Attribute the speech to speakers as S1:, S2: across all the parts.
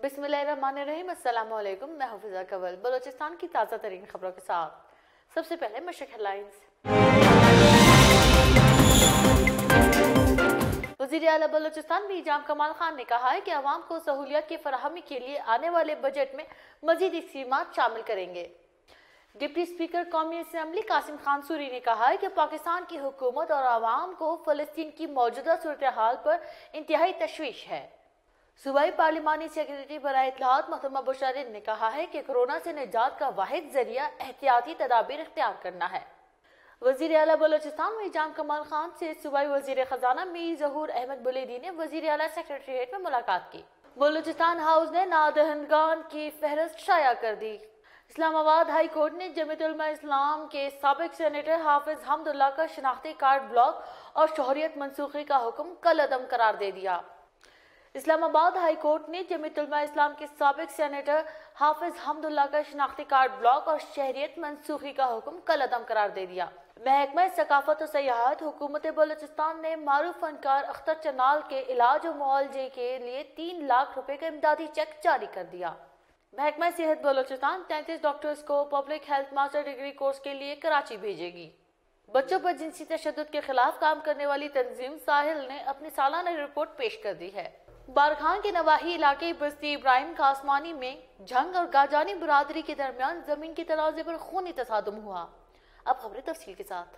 S1: अस्सलाम मैं हफिजा कवल बलोचिस्तान की ताज़ा तरीन खबरों के साथ। सबसे पहले मशक हेडलाइंस। अला बलोचिस्तान कमाल खान ने कहा है कि आवाम को सहूलियत की फराहमी के लिए आने वाले बजट में मजीद स्कीम शामिल करेंगे। डिप्टी स्पीकर, कौमी असम्बली कासिम खान सूरी ने कहा है कि पाकिस्तान की हुकूमत और आवाम को फलस्तीन की मौजूदा सूरत हाल पर इंतहाई तशवीश है। सूबाई पार्लिमानी सेक्रेटरी बर इतलात मोहम्मद बुशारिन ने कहा है कि कोरोना से निजात का वाहिद ज़रिया एहतियाती तदाबीर इख्तियार करना है। वज़ीर अला बलोचिस्तान में जाम कमाल खान से सूबाई वज़ीर खजाना मीर जहूर अहमद बुलेदी ने वज़ीर अला सेक्रेटरीट में मुलाकात की। बलोचिस्तान हाउस ने नादहनगान की फहरस्त शाया कर दी। इस्लामाबाद हाई कोर्ट ने जमीतुलमा इस्लाम के सबक सेनेटर हाफिज हमदुल्ला का शनाख्ती कार्ड ब्लॉक और शहरियत मनसूखी का हुक्म कल अदम करार दे दिया। इस्लामाबाद हाई कोर्ट ने जमीतुलमा इस्लाम के सबक सेनेटर हाफिज हमदुल्ला का शनाख्ती कार्ड ब्लॉक और शहरियत मनसूखी का हुक्म कल अदम करार दे दिया। महकमा सकाफत और सयाहत हुकूमत बलोचिस्तान ने मारूफ फनकार अख्तर चनाल के इलाज और मुआवजे के लिए तीन लाख रुपए का इमदादी चेक जारी कर दिया। महकमा सेहत बलोचिस्तान तैंतीस डॉक्टर्स को public health master degree course के लिए कराची भेजेगी। बच्चों पर जिनसी तशद के खिलाफ काम करने वाली तंजीम साहिल ने अपनी सालाना रिपोर्ट पेश कर दी है। बारखान के नवाही इलाके बस्ती इब्राहिम कासमानी में जंग और गाजानी बरदरी के दरमियान ज़मीन के तनाजे पर खूनी तसादम हुआ। अब खबरें तफसील के साथ।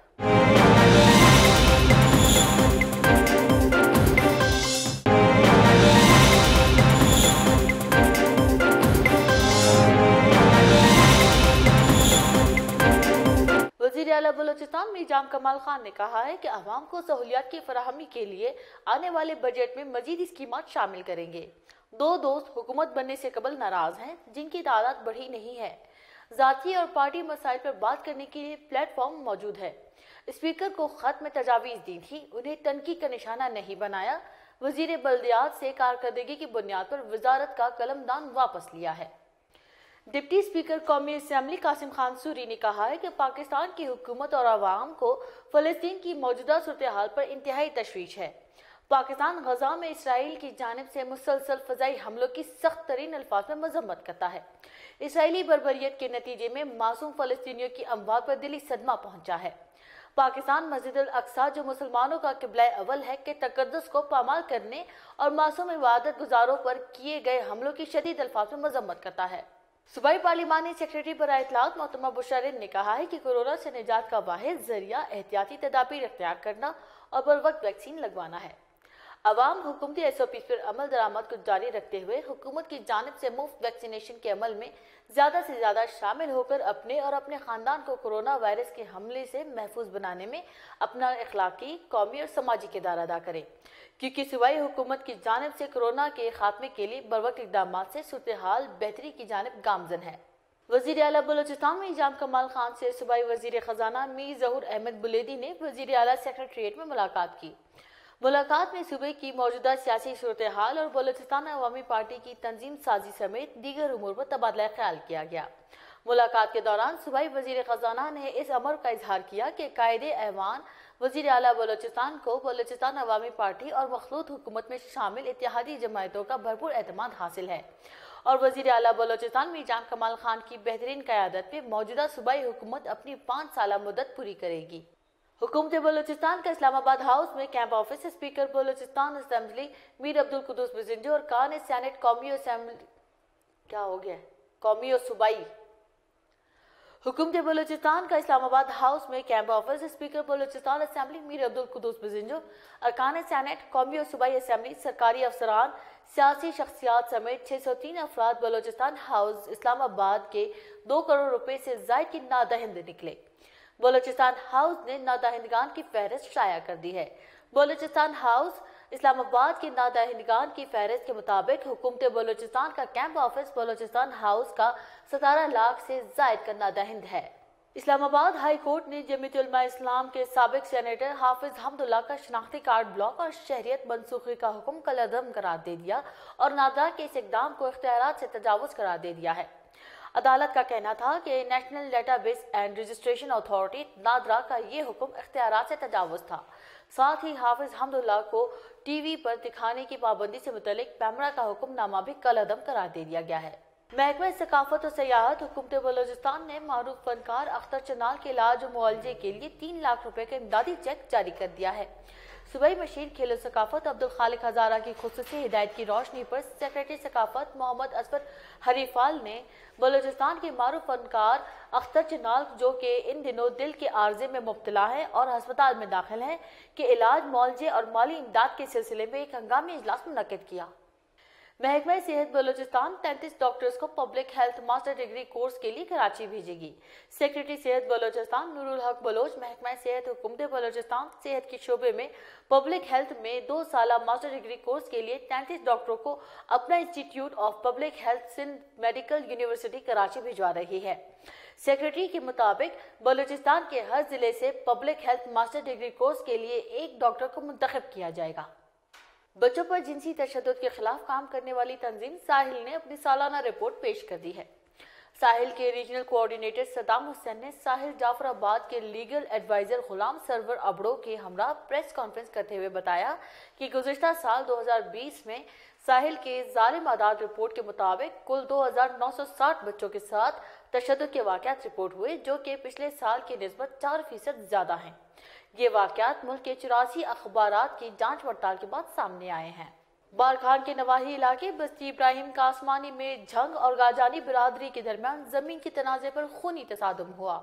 S1: बलोचिस्तान में जाम कमाल खान ने कहा है कि आवाम को सहूलियात की फराहमी के लिए आने वाले बजट में मजीद स्कीम शामिल करेंगे। दो दोस्त हुकूमत बनने से कबल नाराज़ हैं, जिनकी तादाद बढ़ी नहीं है। जाती और पार्टी मसाइल पर बात करने के लिए प्लेटफॉर्म मौजूद है। स्पीकर को खत में तजावीज दी थी, उन्हें तनकी का निशाना नहीं बनाया। वज़ीर बल्दियात से कारकर्दगी की बुनियाद पर वजारत का कलमदान वापस लिया है। डिप्टी स्पीकर कौमी असम्बली कासिम खान सूरी ने कहा है कि पाकिस्तान की हुकूमत और आवाम को फलस्तीन की मौजूदा सूरत हाल पर इंतहाई तशवीश है। पाकिस्तान गजा में इसराइल की जानब से मुसलसल फजाई हमलों की सख्त तरीन अल्फाज में मजम्मत करता है। इसराइली बरबरीत के नतीजे में मासूम फलस्तियों की अमवात पर दिली सदमा पहुँचा है। पाकिस्तान मस्जिद अक्सा, जो मुसलमानों का किबला अवल है, के तकदस को पामाल करने और मासूम इबादत गुजारों पर किए गए हमलों की शदीद अल्फाज में मजम्मत करता है। सूबाई पार्लिमानी सेक्रेटरी पर इतलात मोहतमा बुशारिन ने कहा है कि कोरोना से निजात का वाहिद ज़रिया एहतियाती तदाबीर अख्तियार करना और बर वक्त वैक्सीन लगवाना है। अवाम हुकूमती एस ओ पी पर अमल दरामद को जारी रखते हुए हुकूमत की जानब से मुफ़्त वैक्सीनेशन के अमल में ज़्यादा से ज़्यादा शामिल होकर अपने और अपने ख़ानदान को कोरोना वायरस के हमले से महफूज बनाने में अपना अखलाकी कौमी और समाजी किरदार अदा करें। क्योंकि सूबाई हुकूमत की जानब से कोरोना के खात्मे के लिए बरवक इकदाम से सूरत हाल बेहतरी की जानब गामजन है। वज़ीर अला बलोचिस्तान में जाम कमाल खान से सूबाई वज़ीर खजाना मीर जहूर अहमद बुलेदी ने वज़ीर अला सेक्रेटरीट में मुलाकात की। मुलाकात में सूबे की मौजूदा सियासी सूरत हाल और बलोचिस्तान अवामी पार्टी की तंजीम साजी समेत दीगर उमूर पर तबादला ख्याल किया गया। मुलाकात के दौरान सूबाई वज़ीर खजाना ने इस अमर का इजहार किया कि कायदे ऐवान वज़ीर अला बलोचिस्तान को बलोचिस्तान अवामी पार्टी और मखलूत हुकूमत में शामिल इतिहादी जमायतों का भरपूर अहतमाद हासिल है। और वज़ीर अला बलोचिस्तान में जाम कमाल खान की बेहतरीन क्यादत में मौजूदा सूबाई हुकूमत अपनी पाँच साल मुदत पूरी करेगी। हुकूमत बलोचिस्तान का इस्लामाबाद हाउस में camp office speaker Balochistan assembly Mir Abdul Quddus Bizenjo और कान सैनेट कौमी असम्बली क्या हो गया? कौमी और सूबाई। हुकूमत बलोचिस्तान का इस्लामाबाद हाउस में camp office speaker Balochistan assembly Mir Abdul Quddus Bizenjo अरकान सैनेट कौमी और सूबाई असम्बली सरकारी अफसरान, सियासी शख्सियात समेत 603 अफराद बलोचिस्तान हाउस इस्लामाबाद के दो करोड़ रुपए से जायद की नादहिंद निकले। बलोचिस्तान हाउस ने नादाहिंदगान की फहरिस्त शाया कर दी है। बलोचिस्तान हाउस इस्लामाबाद के नादाहिंदगान की फहरिस्त के मुताबिक हुकूमत बलोचिस्तान का कैंप ऑफ़िस बलोचिस्तान हाउस का सतारह लाख से जायद का नादाहिंद है। इस्लामाबाद हाई कोर्ट ने जमीतुलमा इस्लाम के सबक सेनेटर हाफिज हमदुल्ला का शनाख्ती कार्ड ब्लॉक और शहरियत मनसूखी का हुक्म कल अदम करार दे दिया और नादा के इस इकदाम को इख्तियार से तजावज़ करार दे दिया है। अदालत का कहना था कि national database and registration authority NADRA का ये हुक्म इख्तियार से तजावज़ था। साथ ही हाफिज हमदुल्ला को टीवी पर दिखाने की पाबंदी से मुतलिक पैमरा का हुक्मनामा भी कल अदम करार दे दिया गया है। महकमा सकाफत और सयाहत हुकूमत बलोचिस्तान ने मारूफ फनकार अख्तर चनाल के इलाज और मुआवजे के लिए तीन लाख रुपए का इमदादी चेक जारी कर दिया है। सुबह मशीर खेल सकाफत अब्दुल खालिक हजारा की खसूस हिदायत की रोशनी पर सेक्रेटरी सकाफत मोहम्मद असफर हरीफाल ने बलोचिस्तान के मारूफ फनकार अख्तर चनाल, जो कि इन दिनों दिल के आर्जे में मुबतला है और हस्पताल में दाखिल हैं, के इलाज मुआवजे और माली इमदाद के सिलसिले में एक हंगामी इजलास मुनद किया। महकमा सेहत बलोचिस्तान तैंतीस डॉक्टर्स को public health master degree course के लिए कराची भेजेगी। सेक्रेटरी सेहत बलोचिस्तान नूरुल हक बलोच महकमा सेहत हुकूमत बलोचिस्तान सेहत के शोबे में पब्लिक हेल्थ में दो साल मास्टर डिग्री कोर्स के लिए तैंतीस डॉक्टरों को अपना institute of public health Sindh medical university Karachi भिजवा रही है। सेक्रेटरी के मुताबिक बलूचिस्तान के हर ज़िले से public health master degree course के लिए एक डॉक्टर को मुंतखब किया जाएगा। बच्चों पर जिनसी तशद के खिलाफ काम करने वाली तंजीम साहिल ने अपनी सालाना रिपोर्ट पेश कर दी है। साहिल के रीजनल कोऑर्डिनेटर सदाम हुसैन ने साहिल जाफराबाद के लीगल एडवाइजर गुलाम सरवर अबड़ो के हमरा प्रेस कॉन्फ्रेंस करते हुए बताया कि गुजशत साल 2020 में साहिल के जालिम आदाद रिपोर्ट के मुताबिक कुल 2,960 बच्चों के साथ तशद के वाक़ रिपोर्ट हुए जो कि पिछले साल की नस्बत चार फ़ीसद ज़्यादा हैं। ये वाकत मुल्क के चौरासी अखबार की जाँच पड़ताल के बाद सामने आए हैं। बारखान के नवाही इलाके बस्ती इब्राहिम का आसमानी में झंग और गाजानी बिरादरी के दरमियान ज़मीन के तनाजे पर खूनी तसादम हुआ।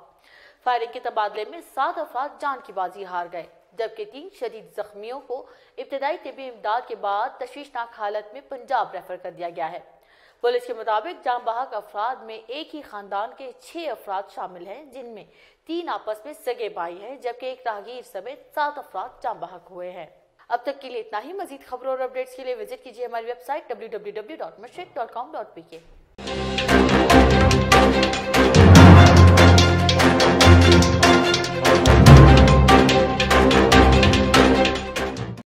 S1: फायरिंग के तबादले में सात अफराद जान की बाजी हार गए, जबकि तीन शदीद जख्मियों को इब्तदाई तबी इमदाद के बाद तशवीशनाक हालत में पंजाब रेफर कर दिया गया है। पुलिस के मुताबिक जाम बहक अफराद में एक ही खानदान के छह अफराद शामिल हैं, जिनमें तीन आपस में सगे भाई हैं, जबकि एक राहगीर समेत सात अफराद जाम बहक हुए हैं। अब तक के लिए इतना ही। मजीद खबरों और अपडेट्स के लिए विज़िट कीजिए हमारी website W W W dot Mashriq dot com dot P K